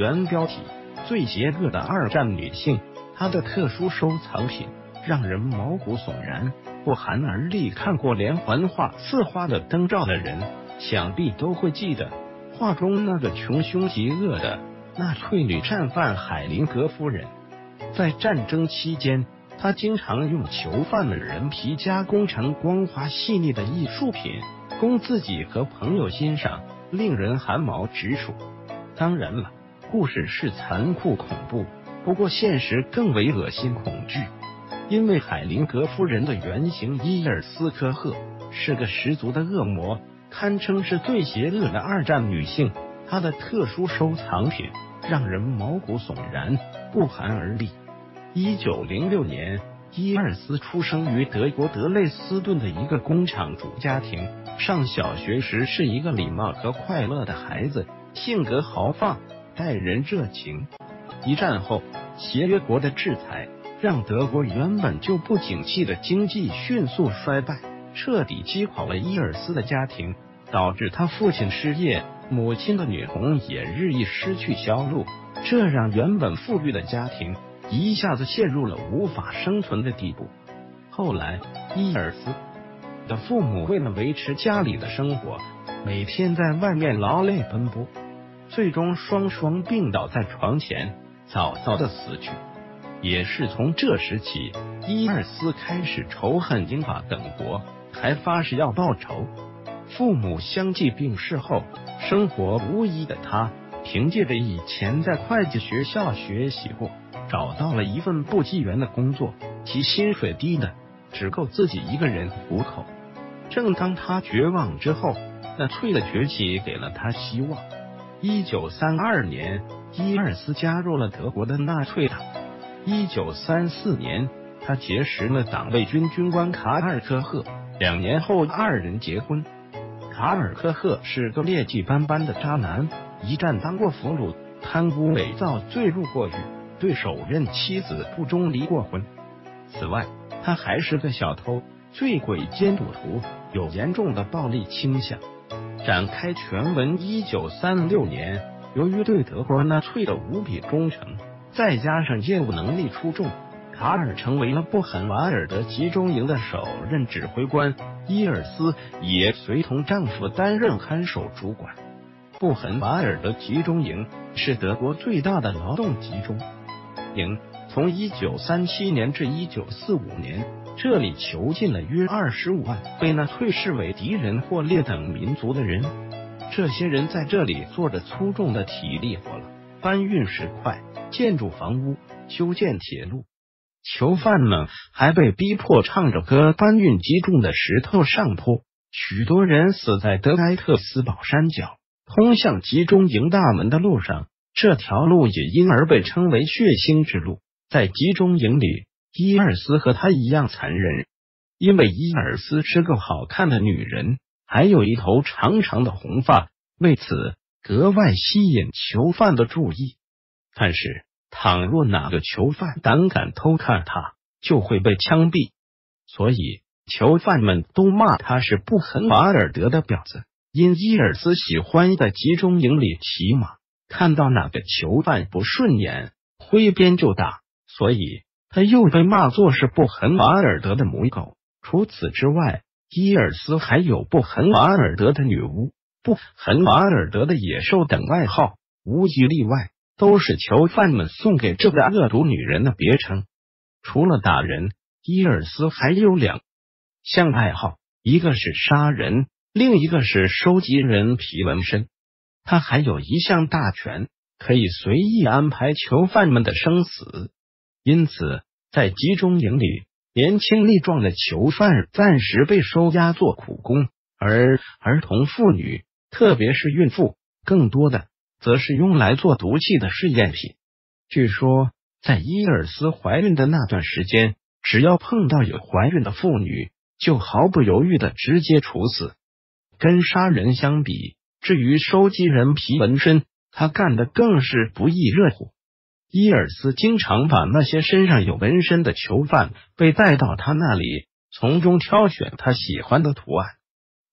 原标题：最邪恶的二战女性，她的特殊收藏品让人毛骨悚然，不寒而栗。看过连环画刺花的灯罩的人，想必都会记得画中那个穷凶极恶的纳粹女战犯海灵格夫人。在战争期间，她经常用囚犯的人皮加工成光滑细腻的艺术品，供自己和朋友欣赏，令人汗毛直竖。当然了。故事是残酷恐怖，不过现实更为恶心恐惧。因为海灵格夫人的原型伊尔斯科赫是个十足的恶魔，堪称是最邪恶的二战女性。她的特殊收藏品让人毛骨悚然，不寒而栗。一九零六年，伊尔斯出生于德国德累斯顿的一个工厂主家庭。上小学时是一个礼貌和快乐的孩子，性格豪放。待人热情。一战后，协约国的制裁让德国原本就不景气的经济迅速衰败，彻底击垮了伊尔斯的家庭，导致他父亲失业，母亲的女红也日益失去销路，这让原本富裕的家庭一下子陷入了无法生存的地步。后来，伊尔斯的父母为了维持家里的生活，每天在外面劳累奔波。最终双双病倒在床前，早早的死去。也是从这时起，伊尔斯开始仇恨英法等国，还发誓要报仇。父母相继病逝后，生活无依的他，凭借着以前在会计学校学习过，找到了一份不计员的工作，其薪水低的只够自己一个人糊口。正当他绝望之后，纳粹的崛起给了他希望。一九三二年，伊尔斯加入了德国的纳粹党。一九三四年，他结识了党卫军军官卡尔科赫。两年后，二人结婚。卡尔科赫是个劣迹斑斑的渣男，一战当过俘虏，贪污伪造坠入过狱，对首任妻子不忠，离过婚。此外，他还是个小偷、醉鬼兼赌徒，有严重的暴力倾向。展开全文。一九三六年，由于对德国纳粹的无比忠诚，再加上业务能力出众，卡尔成为了布痕瓦尔德集中营的首任指挥官。伊尔斯也随同丈夫担任看守主管。布痕瓦尔德集中营是德国最大的劳动集中营，从一九三七年至一九四五年。这里囚禁了约二十五万被纳粹视为敌人或劣等民族的人。这些人在这里做着粗重的体力活了，搬运石块、建筑房屋、修建铁路。囚犯们还被逼迫唱着歌搬运极重的石头上坡。许多人死在德埃特斯堡山脚，通向集中营大门的路上。这条路也因而被称为血腥之路。在集中营里。伊尔斯和他一样残忍，因为伊尔斯是个好看的女人，还有一头长长的红发，为此格外吸引囚犯的注意。但是，倘若哪个囚犯胆敢偷看她，就会被枪毙。所以，囚犯们都骂他是不肯瓦尔德的婊子。因伊尔斯喜欢在集中营里骑马，看到哪个囚犯不顺眼，挥鞭就打，所以。他又被骂作是布痕瓦尔德的母狗。除此之外，伊尔斯还有布痕瓦尔德的女巫、布痕瓦尔德的野兽等外号，无一例外都是囚犯们送给这个恶毒女人的别称。除了打人，伊尔斯还有两项爱好，一个是杀人，另一个是收集人皮纹身。他还有一项大权，可以随意安排囚犯们的生死。因此，在集中营里，年轻力壮的囚犯暂时被收押做苦工，而儿童、妇女，特别是孕妇，更多的则是用来做毒气的试验品。据说，在伊尔斯怀孕的那段时间，只要碰到有怀孕的妇女，就毫不犹豫的直接处死。跟杀人相比，至于收集人皮纹身，他干的更是不亦乐乎。伊尔斯经常把那些身上有纹身的囚犯被带到他那里，从中挑选他喜欢的图案，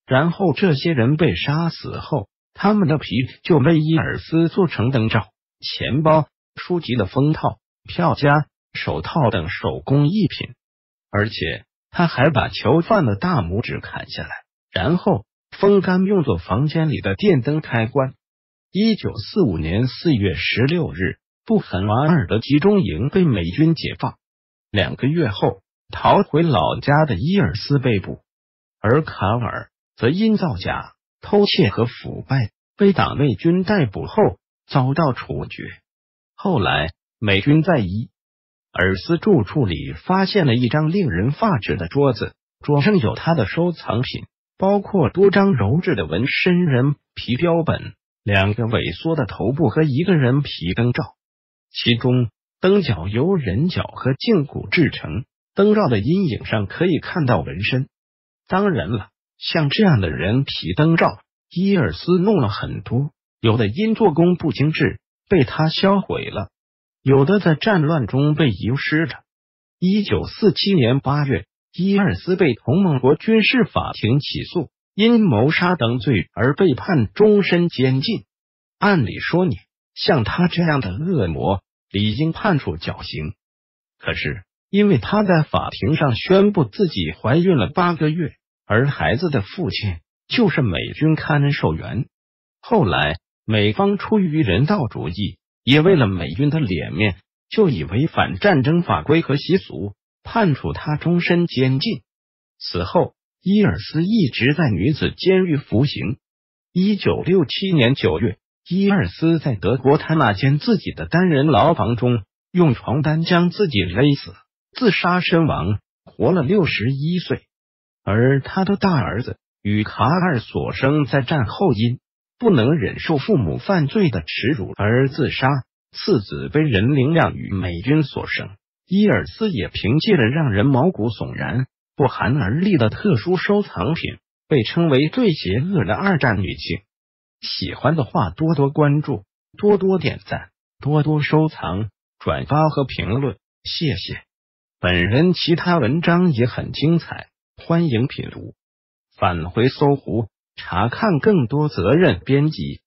然后这些人被杀死后，他们的皮就被伊尔斯做成灯罩，钱包、书籍的封套、票夹、手套等手工艺品，而且他还把囚犯的大拇指砍下来，然后风干，用作房间里的电灯开关。一九四五年四月十六日，布肯瓦尔的集中营被美军解放。两个月后，逃回老家的伊尔斯被捕，而卡尔则因造假、偷窃和腐败被党内军逮捕后遭到处决。后来，美军在伊尔斯住处里发现了一张令人发指的桌子，桌上有他的收藏品，包括多张鞣制的纹身人皮标本、两个萎缩的头部和一个人皮灯罩，其中灯角由人角和胫骨制成。灯罩的阴影上可以看到纹身。当然了，像这样的人皮灯罩，伊尔斯弄了很多，有的因做工不精致被他销毁了，有的在战乱中被遗失了。一九四七年八月，伊尔斯被同盟国军事法庭起诉，因谋杀等罪而被判终身监禁。按理说，你像他这样的恶魔理应判处绞刑，可是。因为他在法庭上宣布自己怀孕了八个月，而孩子的父亲就是美军看守员。后来，美方出于人道主义，也为了美军的脸面，就以违反战争法规和习俗，判处他终身监禁。此后，伊尔斯一直在女子监狱服刑。一九六七年九月，伊尔斯在德国他那间自己的单人牢房中，用床单将自己勒死。自杀身亡，活了六十一岁。而他的大儿子与卡尔所生，在战后因不能忍受父母犯罪的耻辱而自杀。次子被人领养于美军所生。伊尔斯也凭借着让人毛骨悚然、不寒而栗的特殊收藏品，被称为最邪恶的二战女性。喜欢的话，多多关注，多多点赞，多多收藏、转发和评论，谢谢。本人其他文章也很精彩，欢迎品读。返回搜狐，查看更多责任编辑。